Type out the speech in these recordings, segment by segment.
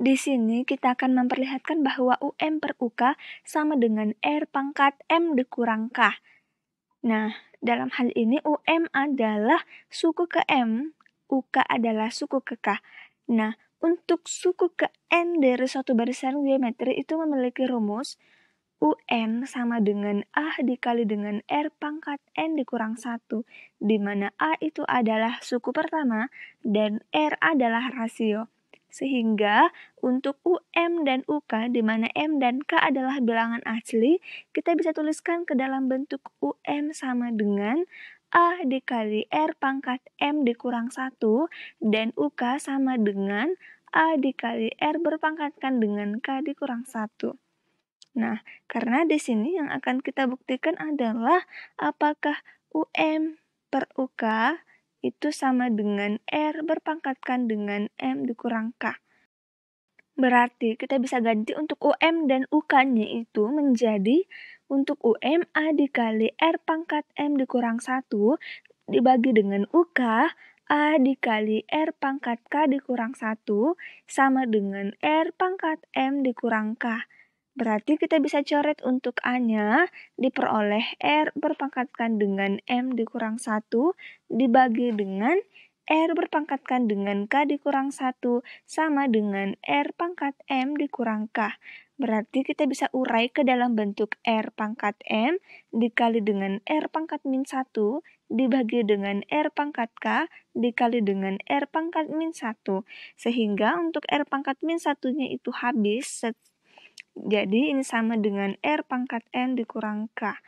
Di sini kita akan memperlihatkan bahwa UM per UK sama dengan R pangkat M dikurang K. Nah, dalam hal ini UM adalah suku ke M, UK adalah suku ke K. Nah, untuk suku ke N dari suatu barisan geometri itu memiliki rumus UN sama dengan A dikali dengan R pangkat N dikurang 1, di mana A itu adalah suku pertama dan R adalah rasio. Sehingga untuk UM dan UK di mana M dan K adalah bilangan asli, kita bisa tuliskan ke dalam bentuk UM sama dengan A dikali R pangkat M dikurang 1 dan UK sama dengan A dikali R berpangkatkan dengan K dikurang 1. Nah, karena di sini yang akan kita buktikan adalah apakah UM per UK itu sama dengan R berpangkatkan dengan M dikurang K. Berarti kita bisa ganti untuk UM dan UK-nya itu menjadi untuk UM A dikali R pangkat M dikurang 1 dibagi dengan UK A dikali R pangkat K dikurang 1 sama dengan R pangkat M dikurang K. Berarti kita bisa coret untuk A-nya diperoleh R berpangkatkan dengan M dikurang 1 dibagi dengan R berpangkatkan dengan K dikurang 1 sama dengan R pangkat M dikurang K. Berarti kita bisa urai ke dalam bentuk R pangkat M dikali dengan R pangkat min 1 dibagi dengan R pangkat K dikali dengan R pangkat min 1. Sehingga untuk R pangkat min 1-nya itu habis jadi ini sama dengan R pangkat N dikurang K.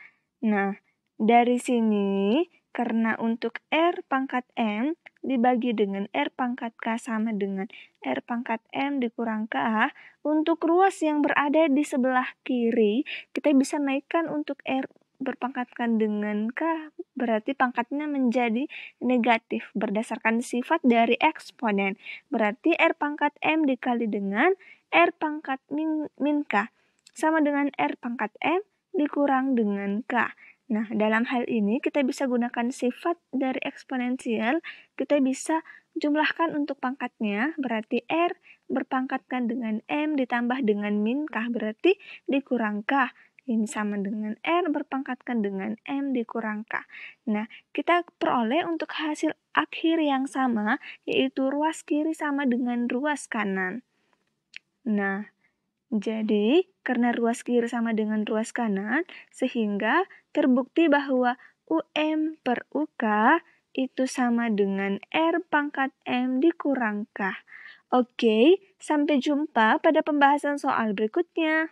Nah, dari sini karena untuk R pangkat M dibagi dengan R pangkat K sama dengan R pangkat M dikurang K, untuk ruas yang berada di sebelah kiri, kita bisa naikkan untuk R berpangkatkan dengan K, berarti pangkatnya menjadi negatif berdasarkan sifat dari eksponen. Berarti R pangkat M dikali dengan R pangkat min, min K sama dengan R pangkat M dikurang dengan K. Nah, dalam hal ini kita bisa gunakan sifat dari eksponensial, kita bisa jumlahkan untuk pangkatnya, berarti R berpangkatkan dengan M ditambah dengan min K, berarti dikurang K. Ini sama dengan R berpangkatkan dengan M dikurang K. Nah, kita peroleh untuk hasil akhir yang sama, yaitu ruas kiri sama dengan ruas kanan. Nah, jadi karena ruas kiri sama dengan ruas kanan, sehingga terbukti bahwa UM per UK itu sama dengan R pangkat M dikurang K. Oke, sampai jumpa pada pembahasan soal berikutnya.